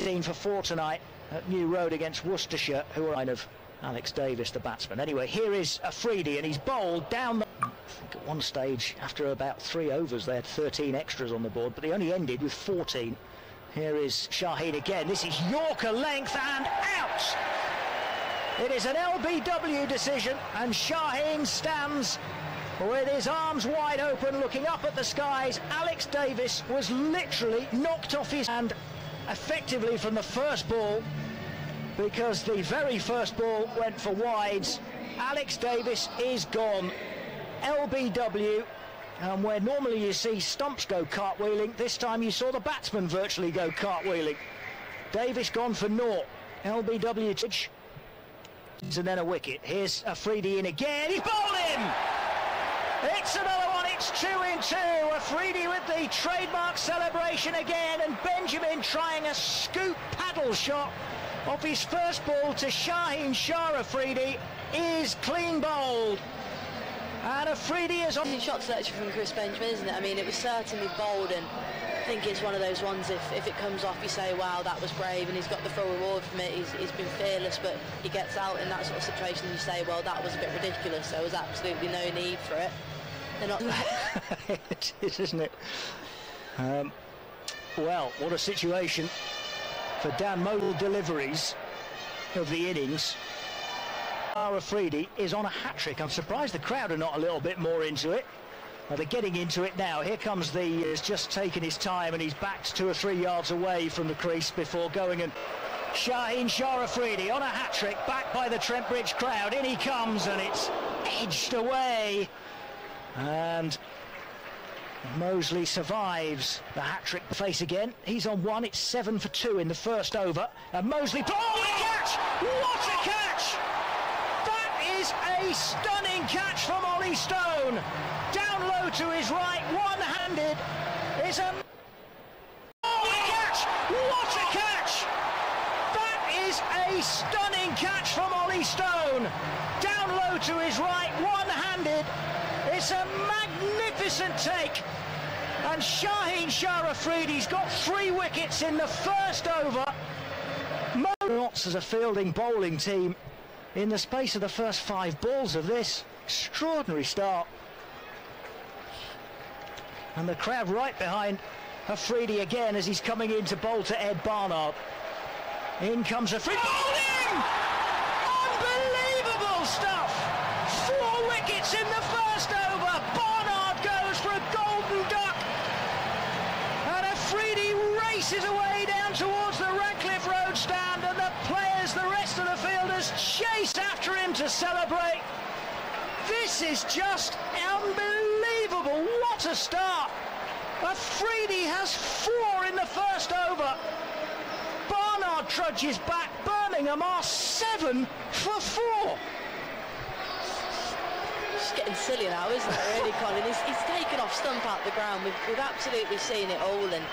15 for four tonight at New Road against Worcestershire, who are kind of Alex Davies, the batsman. Anyway, here is Afridi, and he's bowled down the. I think at one stage, after about three overs, they had 13 extras on the board, but they only ended with 14. Here is Shaheen again. This is Yorker length and out. It is an LBW decision, and Shaheen stands with his arms wide open, looking up at the skies. Alex Davies was literally knocked off his hand effectively from the first ball because the very first ball went for wides. Alex Davies is gone. LBW, and where normally you see stumps go cartwheeling, this time you saw the batsman virtually go cartwheeling. Davies gone for naught. LBW and then a wicket. Here's Afridi in again. He's bowled in! It's another one. It's two. Afridi with the trademark celebration again, and Benjamin trying a scoop paddle shot off his first ball to Shaheen Shah Afridi is clean bowled. And Afridi is on. Shot selection from Chris Benjamin, isn't it? I mean, it was certainly bold, and I think it's one of those ones. If, if it comes off, you say, "Wow, that was brave," and he's got the full reward from it. He's, he's been fearless, but he gets out in that sort of situation, and you say, "Well, that was a bit ridiculous." There was absolutely no need for it. They're not. it is, isn't it? Um, well, what a situation for Dan Modal deliveries of the innings. Afridi is on a hat-trick. I'm surprised the crowd are not a little bit more into it. Well, they're getting into it now. Here comes the, He's just taken his time and he's backed two or three yards away from the crease before going and Shaheen Shah Afridi on a hat-trick, backed by the Trent Bridge crowd. In he comes and it's edged away. And Mousley survives the hat-trick face again. He's on one. It's seven for two in the first over. And Mousley... Oh, what a catch! What a catch! That is a stunning catch from Ollie Stone. Down low to his right, one-handed. Is a... Oh, what a catch! What a catch! Stunning catch from Ollie Stone. Down low to his right, one-handed. It's a magnificent take. And Shaheen Shah Afridi's got three wickets in the first over. Knots as a fielding bowling team in the space of the first five balls of this. Extraordinary start. And the crowd right behind Afridi again as he's coming in to bowl to Ed Barnard. In comes Afridi. Bowling! Unbelievable stuff! Four wickets in the first over. Barnard goes for a golden duck. And Afridi races away down towards the Radcliffe Road stand and the players, the rest of the fielders chase after him to celebrate. This is just unbelievable. What a start. Afridi has four in the first over. Trudges back. Birmingham are seven for four. It's getting silly now, isn't it, really, Colin? He's, he's taken off stump out the ground. We've, we've absolutely seen it all, and